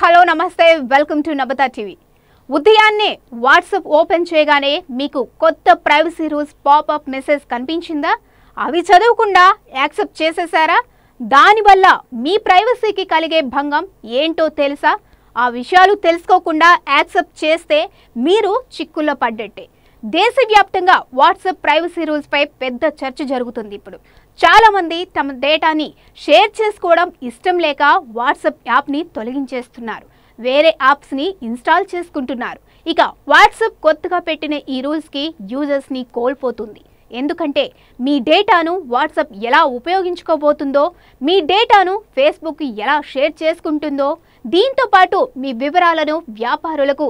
Hello నమస్తే. Welcome to నబతా TV. ఉదయాన్నే వాట్సాప్ ఓపెన్ చేయగానే మీకు కొత్త ప్రైవసీ రూల్స్ పాపప్ మెసేజ్ కనిపించిందా? అవి చదవకుండా యాక్సెప్ట్ చేసేసారా? దానివల్ల మీ ప్రైవసీకి కలిగే భంగం ఏంటో తెలుసా? ఆ విషయాలు తెలుసుకోకుండా యాక్సెప్ట్ చేస్తే మీరు చిక్కుల్లో పడ్డట్టే. దేశవ్యాప్తంగా వాట్సాప్ ప్రైవసీ రూల్స్ పై పెద్ద చర్చ జరుగుతుంది ఇప్పుడు. చాలా మంది తమ డేటాని షేర్ చేసుకోవడం ఇష్టం లేక వాట్సాప్ యాప్ని తొలగించేస్తున్నారు. వేరే యాప్స్ని ఇన్స్టాల్ చేసుకుంటున్నారు. ఇక వాట్సాప్ కొత్తగా పెట్టిన ఈ రూల్స్కి యూజర్స్ని కోల్పోతుంది. ఎందుకంటే మీ డేటాను వాట్సాప్ ఎలా ఉపయోగించుకోబోతుందో మీ డేటాను ఫేస్బుక్ ఎలా షేర్ చేసుకుంటుందో దీంతో పాటు మీ వివరాలను వ్యాపారులకు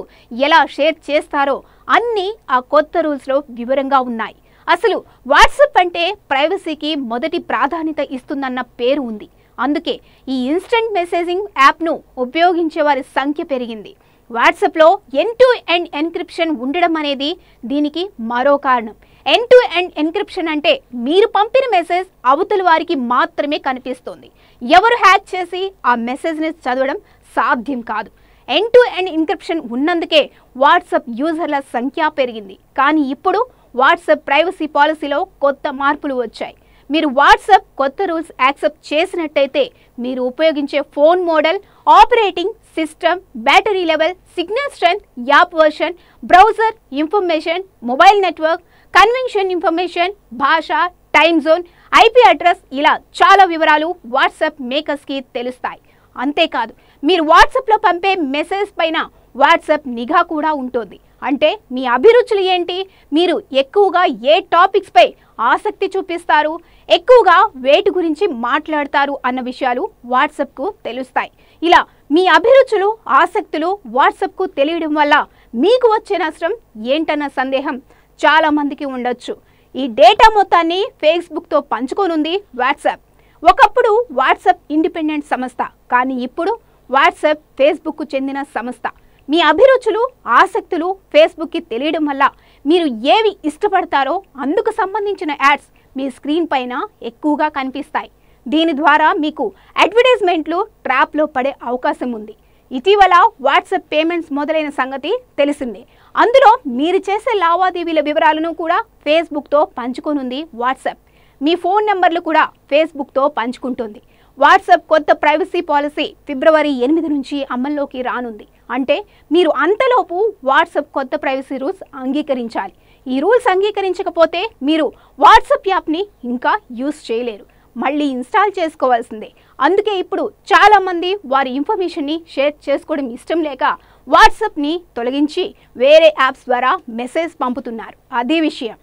ఎలా షేర్ చేస్తారో అన్నీ ఆ కొత్త రూల్స్లో వివరంగా ఉన్నాయి. అసలు వాట్సాప్ అంటే ప్రైవసీకి మొదటి ప్రాధాన్యత ఇస్తుందన్న పేరు ఉంది. అందుకే ఈ ఇన్స్టంట్ మెసేజింగ్ యాప్ను ఉపయోగించే వారి సంఖ్య పెరిగింది. వాట్సాప్లో ఎన్ టు ఎండ్ ఎన్క్రిప్షన్ ఉండడం అనేది దీనికి మరో కారణం. ఎన్ టు ఎండ్ ఎన్క్రిప్షన్ అంటే మీరు పంపిన మెసేజ్ అవతల వారికి మాత్రమే కనిపిస్తుంది. ఎవరు హ్యాక్ చేసి ఆ మెసేజ్ని చదవడం సాధ్యం కాదు. ఎండ్ టు ఎండ్ ఎన్క్రిప్షన్ ఉన్నందుకే వాట్సాప్ యూజర్ల సంఖ్య పెరిగింది. కానీ ఇప్పుడు వాట్సాప్ ప్రైవసీ పాలసీలో కొత్త మార్పులు వచ్చాయి. మీరు వాట్సాప్ కొత్త రూల్స్ యాక్సెప్ట్ చేసినట్టయితే మీరు ఉపయోగించే phone model operating system battery level signal strength app version browser information mobile network convention information భాష టైమ్ జోన్ ఐపీ అడ్రస్ ఇలా చాలా వివరాలు వాట్సాప్ మేకర్స్కి తెలుస్తాయి. అంతేకాదు మీరు వాట్సాప్లో పంపే మెసేజ్ పైన వాట్సాప్ నిఘా కూడా ఉంటుంది. అంటే మీ అభిరుచులు ఏంటి? మీరు ఎక్కువగా ఏ టాపిక్స్పై ఆసక్తి చూపిస్తారు? ఎక్కువగా వేటి గురించి మాట్లాడతారు అన్న విషయాలు వాట్సాప్కు తెలుస్తాయి. ఇలా మీ అభిరుచులు ఆసక్తులు వాట్సాప్కు తెలియడం వల్ల మీకు వచ్చే నష్టం ఏంటన్న సందేహం చాలా మందికి ఉండొచ్చు. ఈ డేటా మొత్తాన్ని ఫేస్బుక్తో పంచుకోనుంది వాట్సాప్. ఒకప్పుడు వాట్సాప్ ఇండిపెండెంట్ సంస్థ కానీ ఇప్పుడు వాట్సాప్ ఫేస్బుక్కు చెందిన సంస్థ. మీ అభిరుచులు ఆసక్తులు ఫేస్బుక్కి తెలియడం వల్ల మీరు ఏవి ఇష్టపడతారో అందుకు సంబంధించిన యాడ్స్ మీ స్క్రీన్ పైన ఎక్కువగా కనిపిస్తాయి. దీని ద్వారా మీకు అడ్వర్టైజ్మెంట్లు ట్రాప్లో పడే అవకాశం ఉంది. ఇటీవల వాట్సాప్ పేమెంట్స్ మొదలైన సంగతి తెలిసిందే. అందులో మీరు చేసే లావాదేవీల వివరాలను కూడా ఫేస్బుక్తో పంచుకోనుంది వాట్సాప్. మీ ఫోన్ నెంబర్లు కూడా ఫేస్బుక్తో పంచుకుంటుంది. వాట్సాప్ కొత్త ప్రైవసీ పాలసీ ఫిబ్రవరి ఎనిమిది నుంచి అమల్లోకి రానుంది. అంటే మీరు అంతలోపు వాట్సాప్ కొత్త ప్రైవసీ రూల్స్ అంగీకరించాలి. ఈ రూల్స్ అంగీకరించకపోతే మీరు వాట్సాప్ యాప్ని ఇంకా యూస్ చేయలేరు. మళ్ళీ ఇన్స్టాల్ చేసుకోవాల్సిందే. అందుకే ఇప్పుడు చాలామంది వారి ఇన్ఫర్మేషన్ని షేర్ చేసుకోవడం ఇష్టం లేక వాట్సాప్ని తొలగించి వేరే యాప్స్ ద్వారా మెసేజ్ పంపుతున్నారు. అదే విషయం.